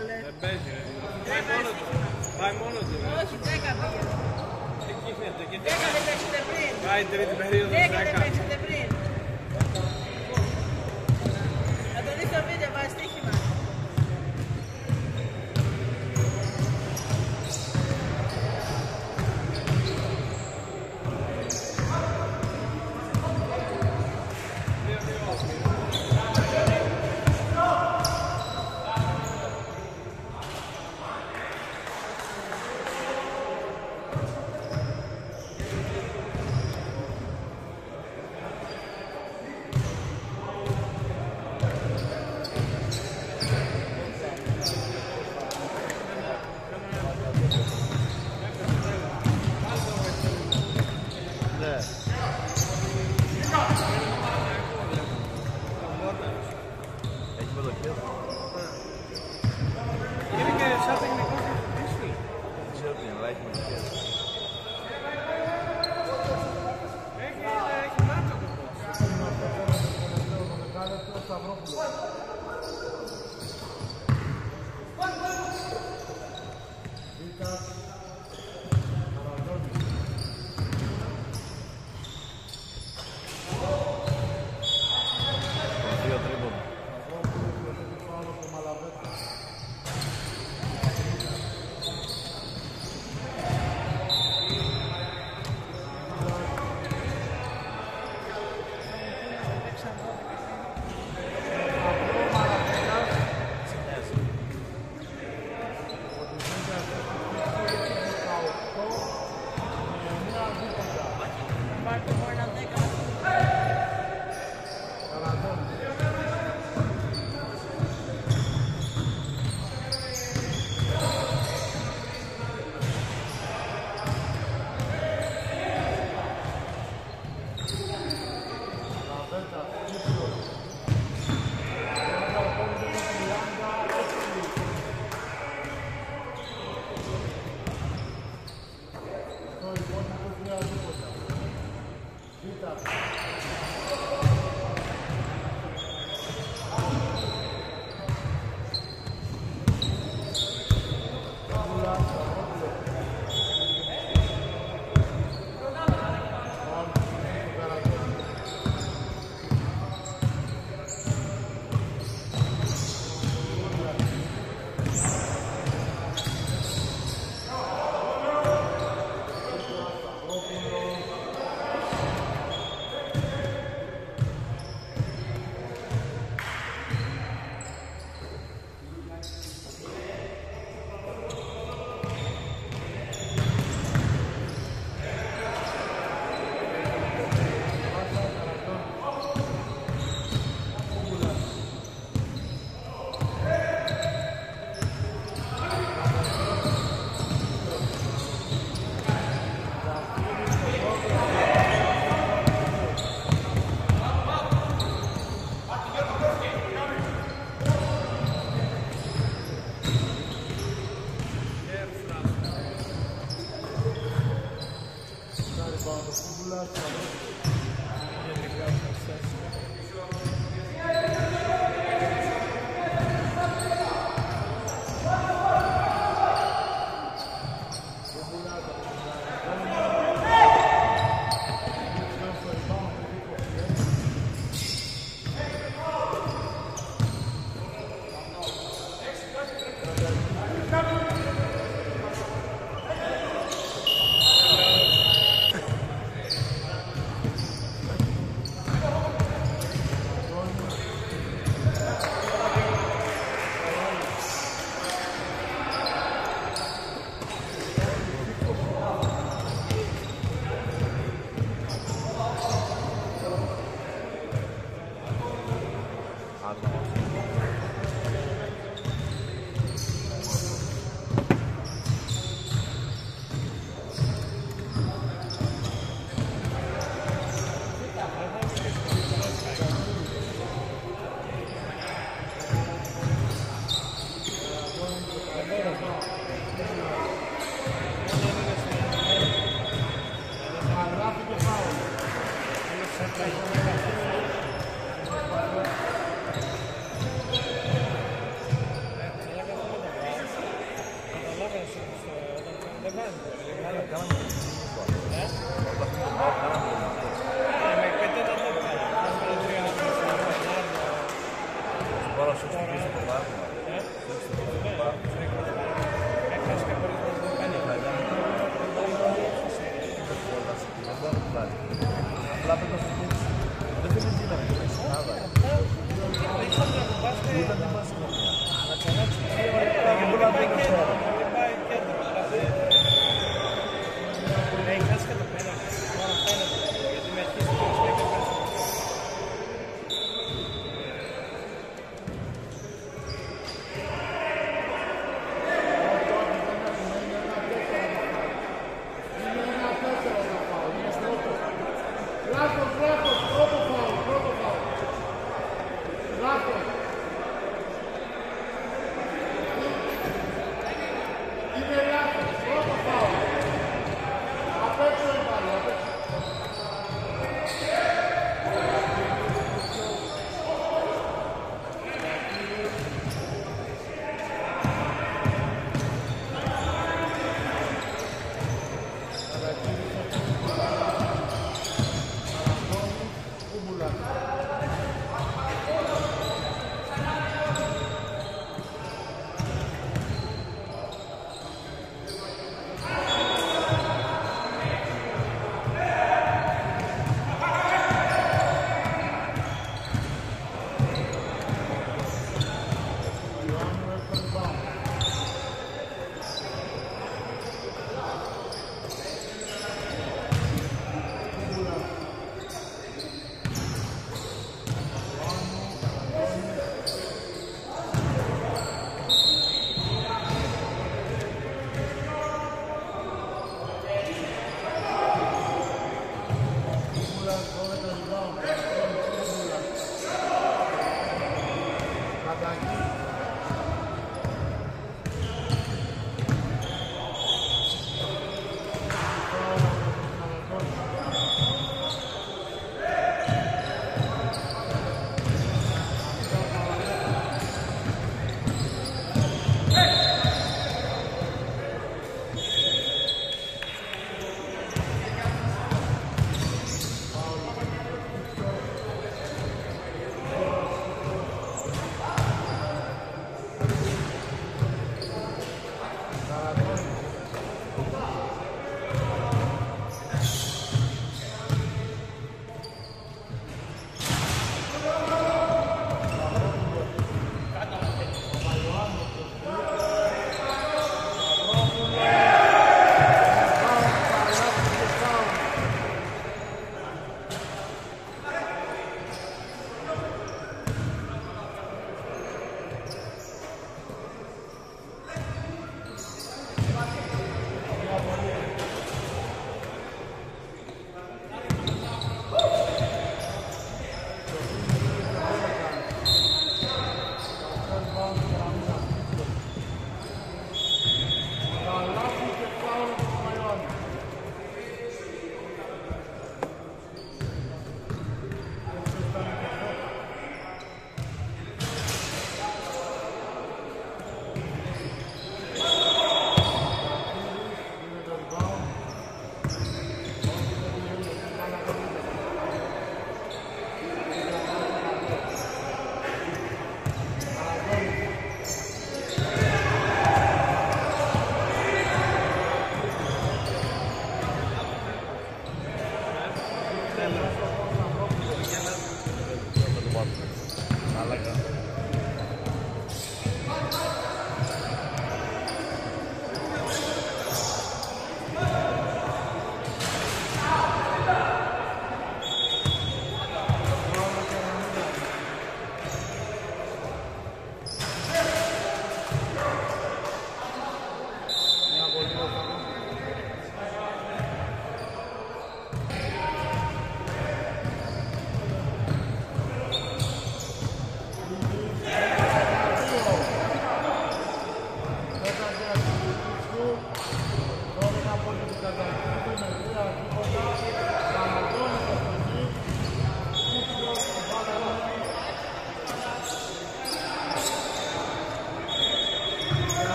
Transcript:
10 έβγαλε. Δεν παίζει, ρε. Δεν Πάει μόνο του. Πάει μόνος του. ρε. Όχι, 10 πήγε. Εκεί φαίνεται. εκεί 10 δεν παίξετε πριν. Πάει τρίτη περίοδο. 10 δεν 10.